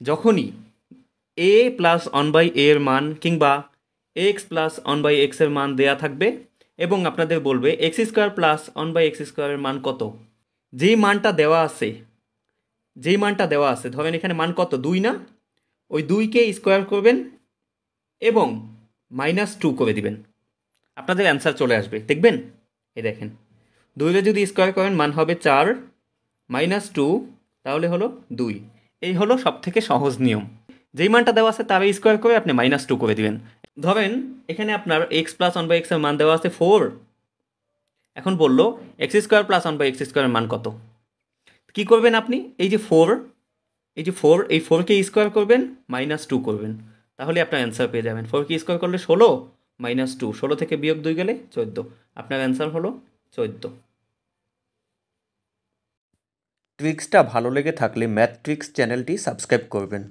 যখনই A plus one by A এর মান কিংবা এক্স প্লাস ওয়ান বাই এক্সের মান দেয়া থাকবে এবং আপনাদের বলবে x square plus one by x স্কোয়ারের মান কত? যেই মানটা দেওয়া আছে, যেই মানটা দেওয়া আছে, ধরেন এখানে মান কত? দুই না? ওই দুইকে স্কোয়ার করবেন এবং মাইনাস টু করে দিবেন। আপনাদের অ্যান্সার চলে আসবে। দেখবেন? এই দেখেন। দুইটা যদি স্কোয়ার করেন, মান হবে চার মাইনাস টু তাহলে হলো দুই। এই হলো সব থেকে সহজ নিয়ম। যেই মানটা দেওয়া আছে তার স্কোয়ার করে আপনি মাইনাস টু করে দিবেন। ধরেন, এখানে আপনার এক্স প্লাস ওয়ান বাই এক্সের মান দেওয়া আছে ফোর এখন বলল x square plus one by x স্কোয়ারের মান কত? কী করবেন আপনি? এই যে ফোর এই যে ফোর এই ফোরকে স্কোয়ার করবেন মাইনাস টু করবেন। তাহলে আপনার অ্যান্সার পেয়ে যাবেন। ফোরকে স্কোয়ার করলে ষোলো মাইনাস টু ষোলো থেকে বিয়োগ দুই গেলে চোদ্দ। আপনার অ্যান্সার হলো চোদ্দ। ট্রিক্সটা ভালো লেগে থাকলে ম্যাথ ট্রিক্স চ্যানেলটি সাবস্ক্রাইব করবেন।